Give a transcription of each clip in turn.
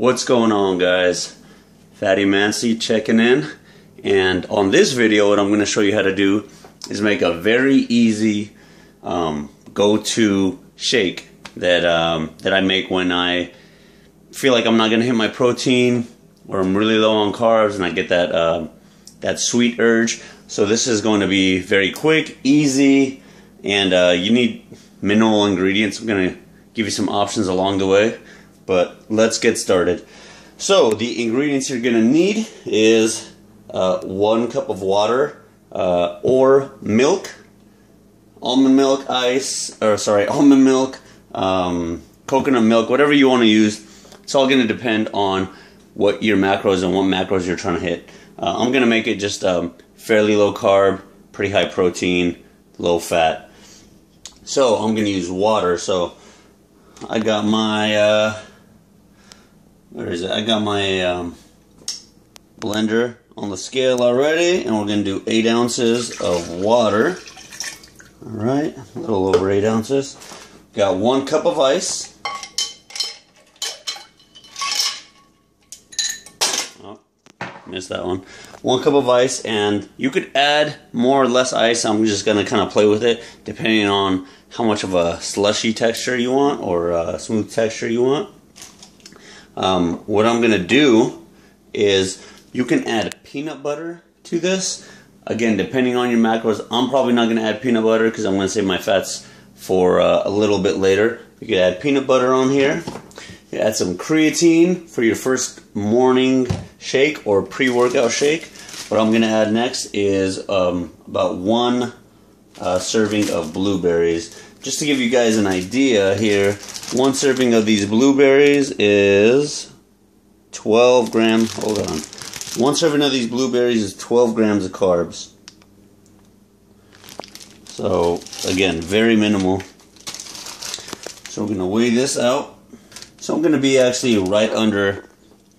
What's going on guys? Fatty Mancy checking in and on this video what I'm going to show you how to do is make a very easy um, go-to shake that um, that I make when I feel like I'm not going to hit my protein or I'm really low on carbs and I get that uh, that sweet urge. So this is going to be very quick, easy, and uh, you need minimal ingredients. I'm going to give you some options along the way but let's get started. So the ingredients you're gonna need is uh, one cup of water uh, or milk, almond milk, ice, or sorry, almond milk, um, coconut milk, whatever you want to use. It's all gonna depend on what your macros and what macros you're trying to hit. Uh, I'm gonna make it just um, fairly low carb, pretty high protein, low fat. So I'm gonna use water. So I got my uh, where is it? I got my um, blender on the scale already, and we're going to do 8 ounces of water. Alright, a little over 8 ounces. Got one cup of ice. Oh, missed that one. One cup of ice, and you could add more or less ice. I'm just going to kind of play with it, depending on how much of a slushy texture you want, or a smooth texture you want. Um, what I'm going to do is you can add peanut butter to this. Again, depending on your macros, I'm probably not going to add peanut butter because I'm going to save my fats for uh, a little bit later. You can add peanut butter on here. You add some creatine for your first morning shake or pre-workout shake. What I'm going to add next is um, about one uh, serving of blueberries. Just to give you guys an idea here, one serving of these blueberries is 12 grams. Hold on. One serving of these blueberries is 12 grams of carbs. So, again, very minimal. So, we're going to weigh this out. So, I'm going to be actually right under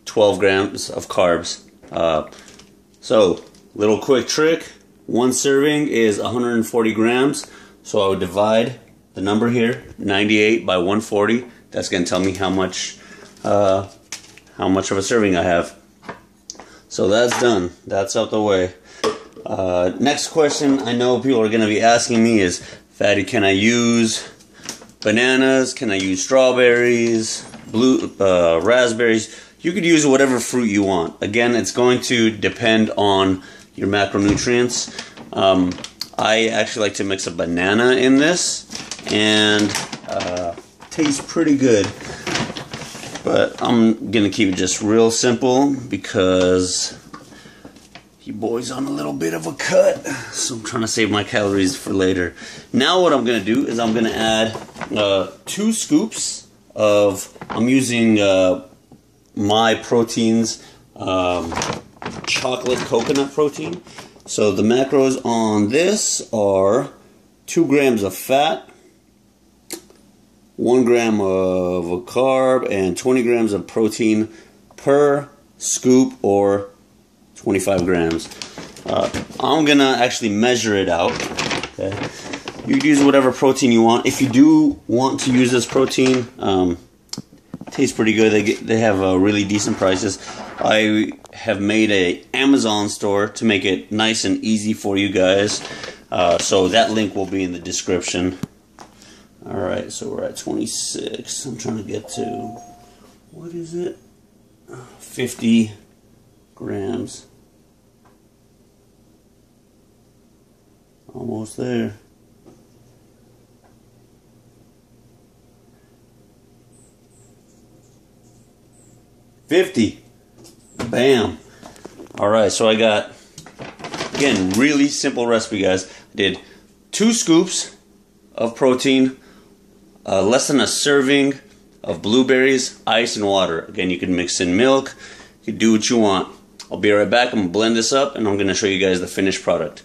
12 grams of carbs. Uh, so, little quick trick. One serving is 140 grams. So, I would divide the number here, 98 by 140. That's going to tell me how much, uh, how much of a serving I have. So that's done. That's out the way. Uh, next question I know people are going to be asking me is, Fatty, can I use bananas? Can I use strawberries? Blue uh, raspberries? You could use whatever fruit you want. Again, it's going to depend on your macronutrients. Um, I actually like to mix a banana in this and uh, tastes pretty good. But I'm gonna keep it just real simple because you boys on a little bit of a cut, so I'm trying to save my calories for later. Now what I'm gonna do is I'm gonna add uh, two scoops of I'm using uh, Myprotein's um, chocolate coconut protein. So the macros on this are two grams of fat, one gram of a carb, and 20 grams of protein per scoop or 25 grams. Uh, I'm gonna actually measure it out. Okay. You use whatever protein you want. If you do want to use this protein, um, tastes pretty good. They get, they have uh, really decent prices. I have made a Amazon store to make it nice and easy for you guys. Uh, so that link will be in the description. Alright, so we're at 26. I'm trying to get to, what is it? 50 grams. Almost there. Fifty. Bam. Alright, so I got, again, really simple recipe, guys. I did two scoops of protein, uh, less than a serving of blueberries, ice, and water. Again, you can mix in milk. You can do what you want. I'll be right back. I'm to blend this up, and I'm to show you guys the finished product.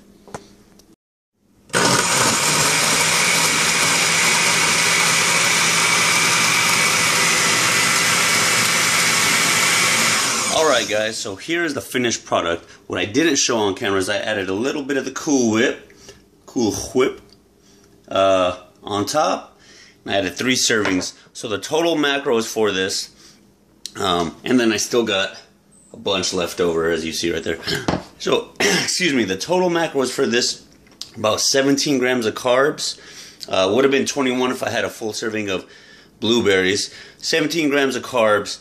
Alright guys, so here's the finished product. What I didn't show on camera is I added a little bit of the Cool Whip, Cool Whip, uh, on top. I added three servings. So the total macros for this Um, and then I still got a bunch left over, as you see right there. So, excuse me, the total macros for this about 17 grams of carbs. Uh, would have been 21 if I had a full serving of blueberries. 17 grams of carbs,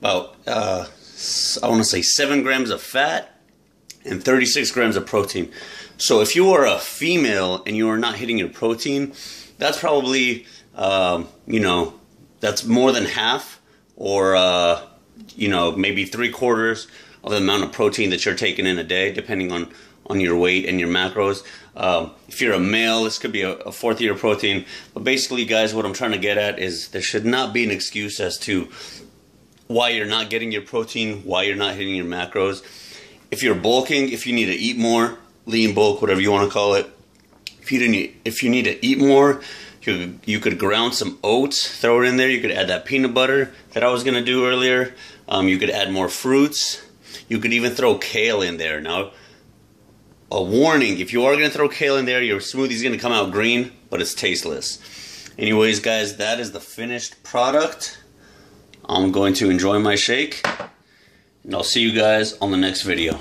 about uh, I want to say 7 grams of fat, and 36 grams of protein. So if you are a female and you are not hitting your protein, that's probably um, you know that's more than half, or uh, you know maybe three quarters of the amount of protein that you're taking in a day, depending on on your weight and your macros. Um, if you're a male, this could be a, a, fourth year protein. But basically, guys, what I'm trying to get at is there should not be an excuse as to why you're not getting your protein, why you're not hitting your macros. If you're bulking, if you need to eat more, lean bulk, whatever you want to call it. If you didn't, if you need to eat more, you you could ground some oats, throw it in there. You could add that peanut butter that I was gonna do earlier. Um, you could add more fruits. You could even throw kale in there. Now, a warning, if you are going to throw kale in there, your smoothie is going to come out green, but it's tasteless. Anyways, guys, that is the finished product. I'm going to enjoy my shake, and I'll see you guys on the next video.